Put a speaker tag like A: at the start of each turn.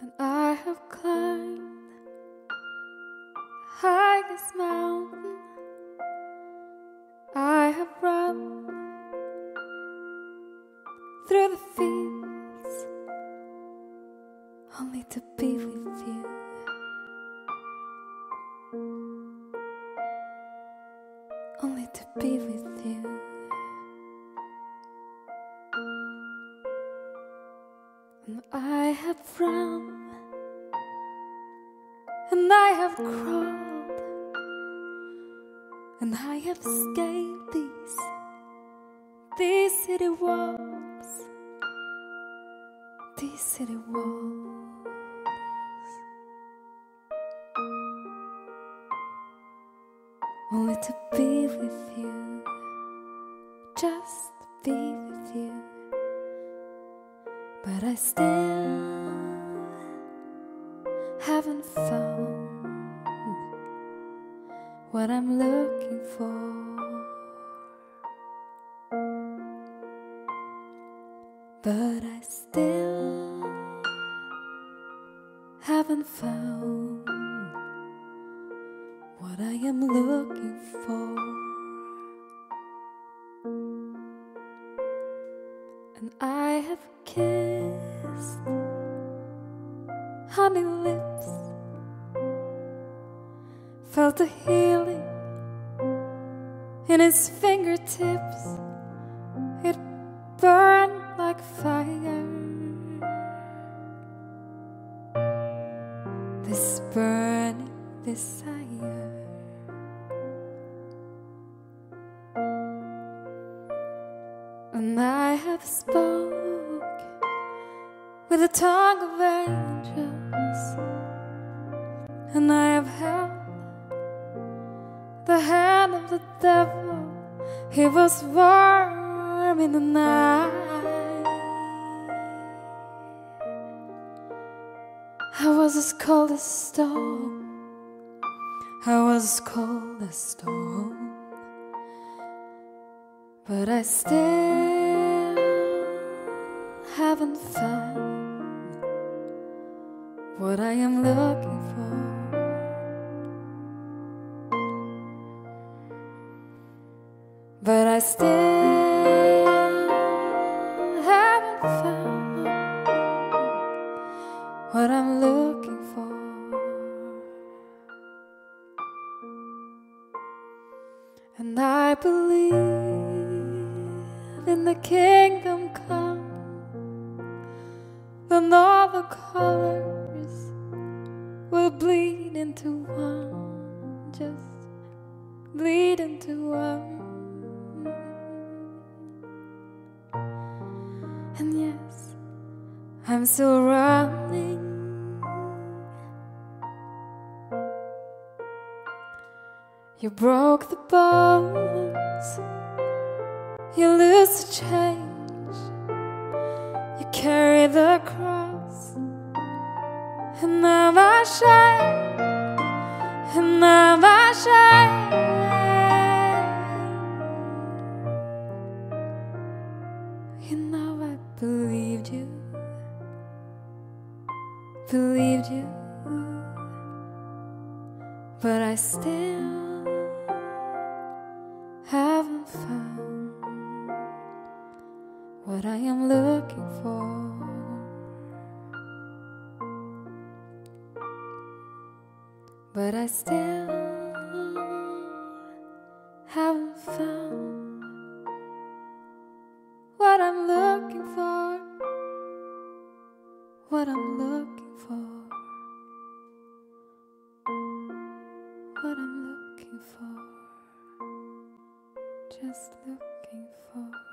A: And I have climbed the highest mountain. I have run through the fields only to be with you. Only to be with you. And I have run. And I have crawled. And I have scaled these these city walls. These city walls only to be with you just be with you but I still haven't found what I'm looking for. But I still haven't found what I am looking for. And I have kissed honey lips, felt the healing in his fingertips. It burned like fire. This burning desire. And I have spoke with the tongue of angels, and I have held the hand of the devil. He was warm in the night. I was as cold as stone. I was as cold as stone. But I still haven't found what I am looking for. But I still haven't found what I'm looking for. And I believe in the kingdom come, then all the colors will bleed into one, just bleed into one. And yes, I'm still running. You broke the bones, you lose the change, you carry the cross, and now I shine, and now I shine. You know I believed you, believed you, but I still what I am looking for. But I still haven't found what I'm looking for. What I'm looking for. What I'm looking for. Just looking for.